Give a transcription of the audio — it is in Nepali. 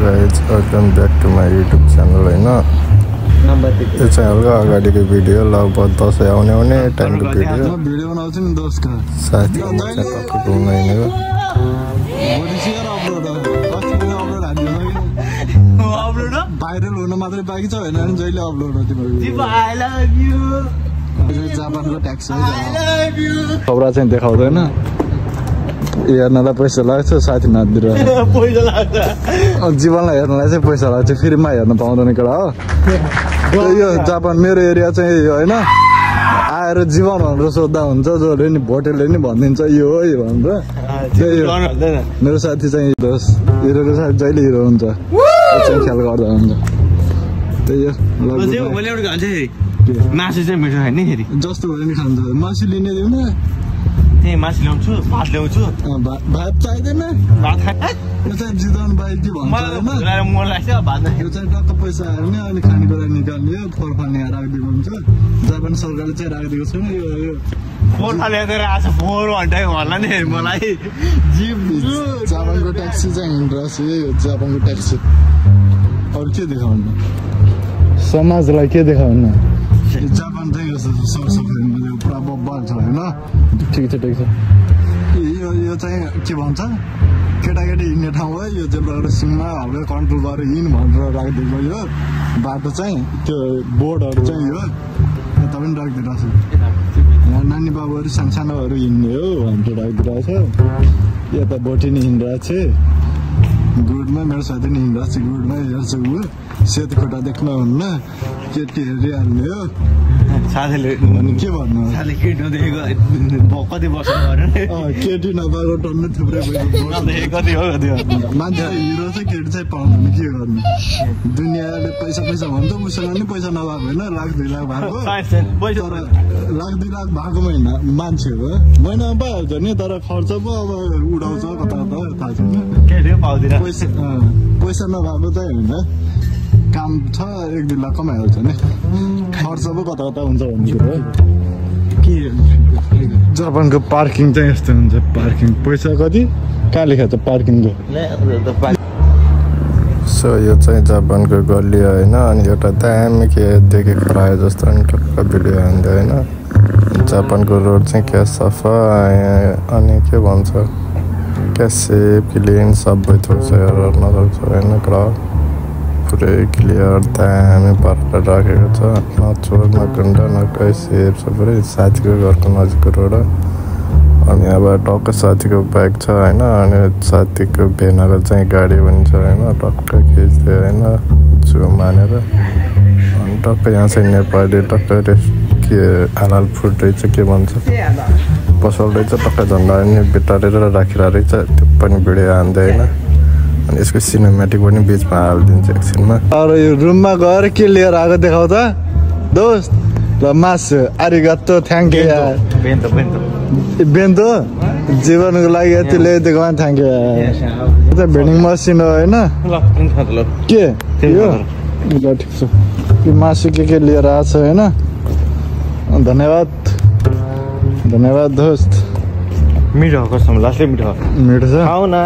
Guys welcome back to my YouTube channel होइन यो चाहिँ हल्का अगाडिको भिडियो लगभग दसैँ आउने आउने टाइमको भिडियो टक्क घुम्न हिँडेको हालिदिनु भाइरल हुन मात्रै बाँकी छ होइन जहिले अपलोड हो तिम्रो जापानको ट्याक्स खबरा चाहिँ देखाउँदैन हेर्नलाई पैसा लाग्छ साथी नाच्दिएर जीवनलाई हेर्नलाई चाहिँ पैसा लाग्छ फ्रीमा हेर्न पाउँदैन केटा हो। यो जापान मेरो एरिया चाहिँ यो होइन आएर जीवन भनेर सोद्धा हुन्छ जसले नि भोटेले नि भनिदिन्छ यो हो यो भनेर। त्यही हो मेरो साथी चाहिँ दोस हिरोको साथी जहिले हिरो हुन्छ ख्याल गर्दा हुन्छ। त्यही हो मासु चाहिँ मिठो खाने फेरि। जस्तो भयो नि खान्छ। मासु लिने दिउँ न। त्यही मासु ल्याउँछु भात ल्याउँछु भात चाहिँदैन भात यो जिताउनु त यो चाहिँ टक्क पैसा आयो भने अनि खानेकुरा निकाल्ने हो फोहोर फाल्ने राखिदिएको हुन्छ जापान सरकारले चाहिँ राखिदिएको छैन यो यो फोहोर फालेर आज फोहोर घन्टा भन्ला नि मलाई जिप जापानको ट्याक्सी चाहिँ हिँडिरहेको छ यही हो जापानको ट्याक्सी अरू के देखाउनु समाजलाई के देखाउनु पुरा बब्बाल छ होइन ठिक छ ठिक छ। यो यो चाहिँ के भन्छ? केटाकेटी हिँड्ने ठाउँ हो यो जेब्राबाट सिङमा हल्का कन्ट्रोल गरेर हिँड भनेर राखिदिएको यो। बाटो चाहिँ त्यो बोर्डहरू चाहिँ यो। यता पनि राखिदिएको छ यहाँ नानी बाबुहरू सानसानोहरू हिँड्ने हो भनेर राखिदिरहेको छ। यता बोटी नि हिँडिरहेको छ। गुडमा मेरो साथी नि हिँडिरहेको छ गुडमा हेर्छु। ऊ सेतो खुट्टा देख्नुहुन्न। केटी हेरिहाल्ने हो साथीले के भन्नु साथीले केटी नदेखेको कति वर्ष केटी नपाएको टन्नै थुप्रै कति हो कति मान्छे हिरो चाहिँ केटी चाहिँ पाउँदैन के गर्नु दुनियाँले पैसा पैसा भन्छ उसँग नि पैसा नभएको होइन लाख दुई लाख भएको लाख दुई लाख भएको महिना मान्छे हो महिनामा पाइहाल्छ नि तर खर्च पो अब उडाउँछ कता कता थाहा छैन पैसा पैसा नभएको चाहिँ होइन काम छ एक दुई लाख कमाइहाल्छ नि। खर्च पो कता कता हुन्छ भन्ने कुरो हो। के जापानको पार्किङ चाहिँ यस्तो हुन्छ पार्किङ पैसा कति? कहाँ लेखेको छ पार्किङको सो यो चाहिँ जापानको गल्ली होइन? अनि एउटा दामी के देखेँ प्रायः जस्तो अनि टक्क भिडियो हान्दै होइन? जापानको रोड चाहिँ क्या सफा अनि के भन्छ? क्या सेफ क्लिन सबै थोक छ हेरेर नजाउँछ होइन? क्राउड पुरै क्लियर दामी पारेर राखेको छ न चोर न गुन्डा न कहीँ छ पुरै साथीको घरको नजिकको रोड। अनि अब टक्क साथीको बाइक छ होइन अनि साथीको भेनाको चाहिँ गाडी पनि छ होइन टक्क खिच्दै होइन जु मानेर अनि टक्क यहाँ चाहिँ नेपाली टक्क रेस के हालाल फुड रहेछ के भन्छ पसल रहेछ टक्क झन्डा नि बिटारेर राखिरहेको रहेछ त्यो पनि भिडियो हान्दै होइन अनि यसको सिनेमेटिक पनि बिचमा हालिदिन्छ एकछिनमा। अरू यो रुममा गएर के लिएर आएको देखाउ त। दोस्त ल मासु आरिगत्तो थ्याङ्क यू यार। बेन्त? जीवनको लागि यति ल्याइदिएको थ्याङ्क यू यार भेडिङ मसिन हो होइन? के? यो। ल ठिक छ। यो मासु के के लिएर आएको छ होइन? धन्यवाद। धन्यवाद दोस्त। मिठो कसम। लास्टै मिठो मिठो छ। खाऊ न।